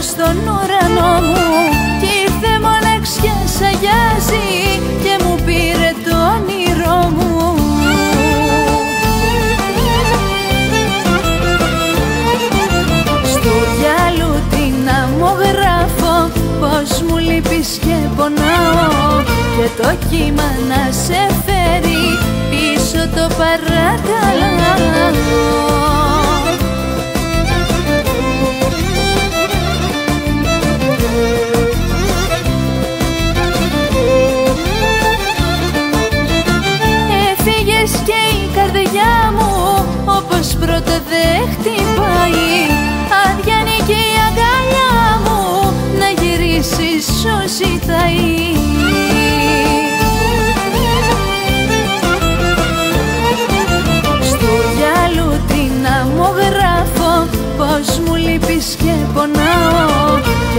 στον ουρανό μου. Κι ήρθε μοναξιά σαγιάζει και μου πήρε το όνειρό μου. Στο γυαλού την αμογράφω πως μου λείπεις και πονάω. Και το κύμα να σε φέρει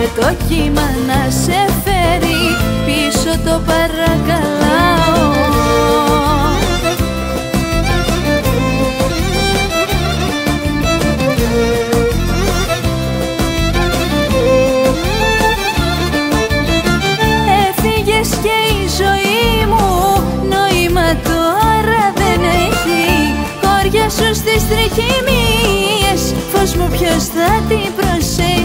Και το κύμα να σε φέρει πίσω το παρακαλάω. Σου στις τριχημίες Φως μου ποιος θα την προσέχει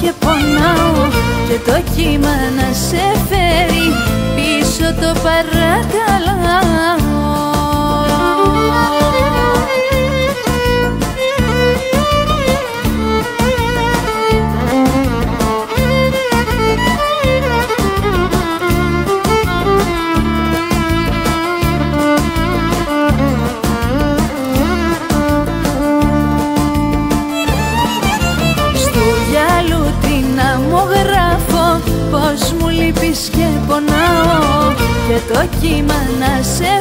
και πονάω Και το κύμα να σε φέρει Πίσω το παρακαλάω κύμα να σε